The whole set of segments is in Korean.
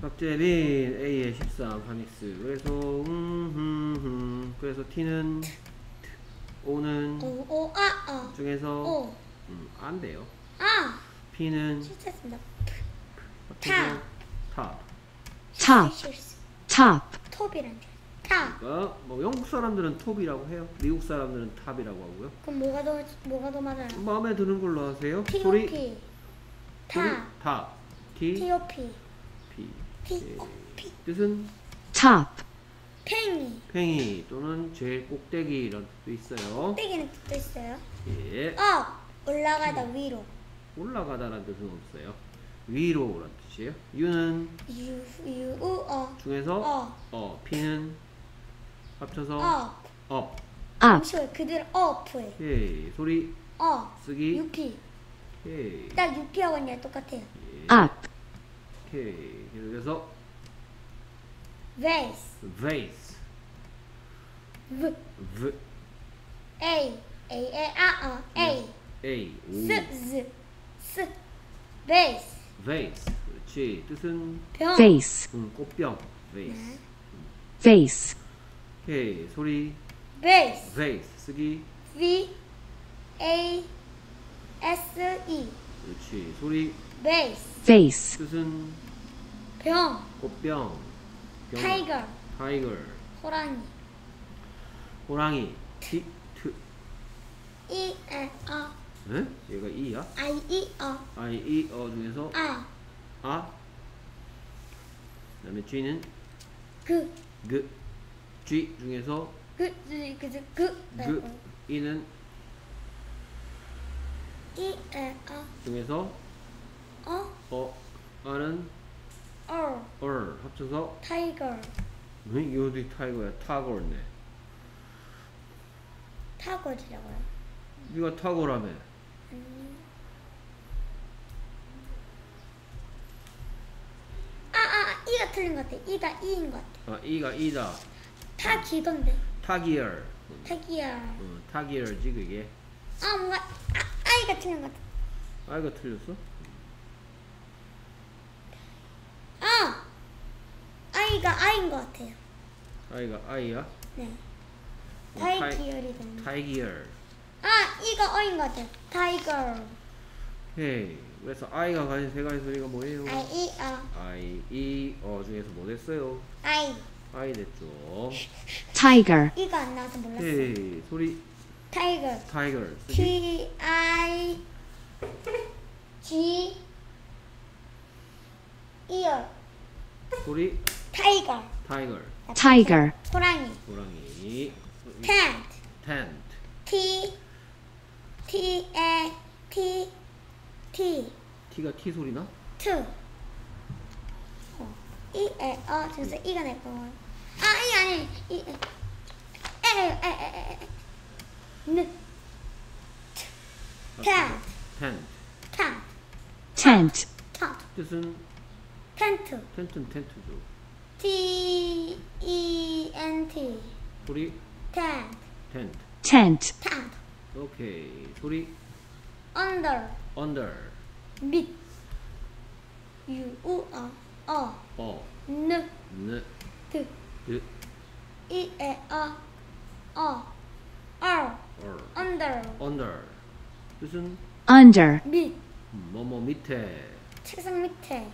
박재민 A의 13 파닉스 그래서 음, 음, 음. 그래서 T는 O는 오, 오, 아, 아. 중에서 오. 음, 안 돼요 아. P는 실수했습니다. 합쳐서 top top, 실수. top, top인 줄. 타. 그러니까 뭐 영국 사람들은 top이라고 해요 미국 사람들은 top이라고 하고요 그럼 뭐가 더 뭐가 더 맞아요? 마음에 드는 걸로 하세요 T.O.P. 소리. top T T.O.P. P T.O.P. 뜻은 top, 팽이. 팽이 또는 제일 꼭대기 이런 뜻도 있어요 떼기는 뜻도 있어요. 예 up. 올라가다 위로. 올라가다라는 뜻은 없어요 위로라는 뜻이에요 U는 유, 유, 우, 어. 중에서 어. 어 P는 합쳐서 up. up up, 잠시만 그대로 up해. 오케이 소리 어. 쓰기 UP. 오케이 딱 UP하고 그냥 똑같아요. 예. up, 오케이 그래서 vase. vase V. v A. A, A, 아, 어. A. a 오 S, Z. S. vase. vase 그렇지 뜻은 병. vase, 음, 꽃병 vase vase, 오케이 소리 vase. vase 쓰기 V. A. S. E. 그렇지 소리 vase. vase, 뜻은 병. 꽃병 병. tiger. tiger 호랑이. 호랑이 티트 E, A, 어. 에? 얘가 이야 I, E, 어. I E 어 중에서 아. 아 그다음에 G는 그. 그 G 중에서 그, 그, 그, 그. 그 E는 E, A, 어. 중에서 어. 어 R은 어. 얼 합쳐서 tiger. 왜 이게 어디 타이거야 타거네 타고지라고요. 네가 타거라며 아, 아, 이가 틀린 것 같아. 이가 이인 것 같아. 아 E가 E다 타기던데. 타기열 타기야. 어, 타기열지 그게 아, 뭔가 아, 아이가 틀린 것 같아. 아 이거 틀렸어? 아, 아이가 아인 것 같아요. 아이가 아이야? 네. 어, 타이- 타이기열이 되는. 타이기열 아, 이가 어인 것 같아요. 타이거. 헤이 그래서 I가 가진 세 가지 소리가 뭐예요? I, E, 어. I, E, 어 중에서 뭐 됐어요? I. I 됐죠 tiger, E가 안 나와서 몰랐어요. 헤이 소리 tiger. tiger T, I, G, E, R. 소리 tiger. tiger tiger, 호랑이. 호랑이 tent. 텐트 T, T, A, T, T, T가 T 소리나? T. 어, 이, 에, 어, 그래서 이가 낼 거. 아, 이 아니, 이, 에, 에, 에, 에, 에, 에, 느, tent, 텐트 tent, tent, tent, 뜻은 텐트. 텐트는 텐트죠 T, E, N, T, 소리 tent, 텐트 tent, tent. 오케이 소리 under, under 밑. U, U, 어, 어, 어 느, 느, 드. 드, 이, 에, 어, 어, R, 얼 under, under 뜻은 under, 밑, 뭐뭐 밑에 책상 밑에,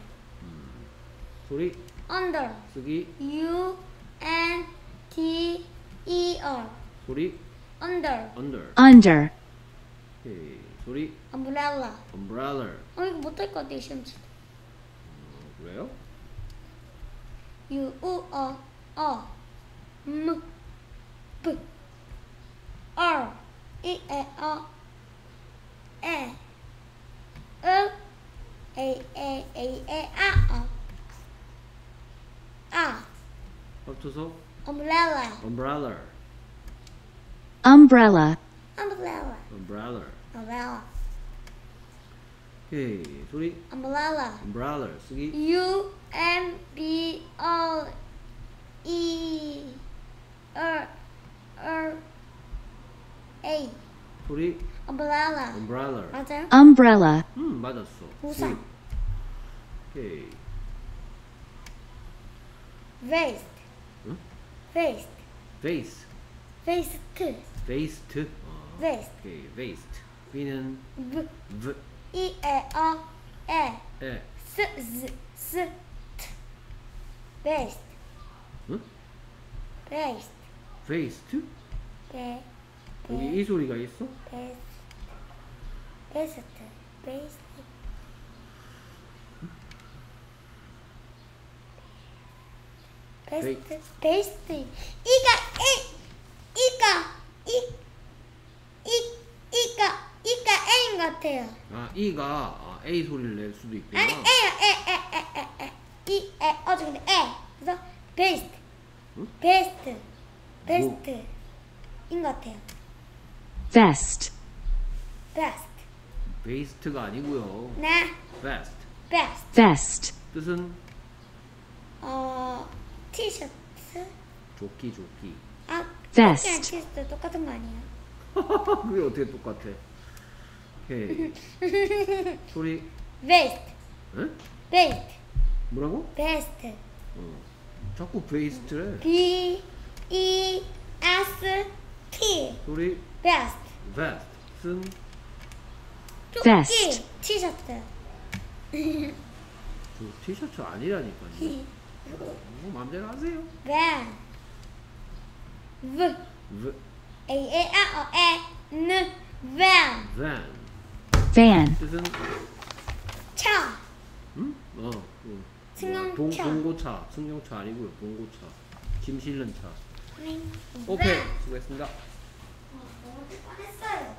소리 under, 쓰기 U, N, D, E, R, 소리 under, under under, 오케이 소리 umbrella. umbrella 어, 이거 못할 것 같아, 시험 칠 때. 어, 그래요? U, U, 어, 어, M, 합쳐서 umbrella, umbrella umbrella, umbrella, umbrella umbrella, 오케이 소리 umbrella. umbrella 쓰기 U M B O E R R A 소리 umbrella umbrella 맞아요? umbrella, 음 맞았어 우산. 소리. 오케이 waist 응? Waist 베이스 waist 베이스트 어, waist 오케이 베이스트 B는 v. V. I. E. O. E. 에 s. Z. S. T. Waist 응? waist 베이스트 네, 여기 이 소리가 있어? 베스트 베스트 베스트 베스트. 베스트 이가 이 이가 이 이 이가 이가 A인 것 같아요. 아 E가 아, A 소리를 낼 수도 있구나. 아니 A야 에에에에에. 이 에, 어저 근데 에. 그래서 베스트. 응? 베스트. 베스트 인것 같아요. vest, vest 베이스트가 아니고요. 나 vest vest vest, 뜻은? 어 티셔츠? 조끼 조끼. 아 Vest. 조끼랑 티셔츠 똑같은 거 아니에요? 그게 어떻게 똑같아? 오케이. 소리. vest 응? vest 뭐라고? vest 어. 자꾸 베이스트래. B E S T. 소리. 베스트 베스트 조끼. Vest. 티셔츠. 저 티셔츠 아니라니까요 뭐 맘대로 하세요. 밴 V V A A R O E N. 밴 van. Van, 뜻은? 차. 응? 어, 응. 승용차. 동, 동고차. 승용차 아니고요. 동고차. 짐 실는 차. 밴. 오케이. 수고했습니다. 어, 너무 뻔했어요.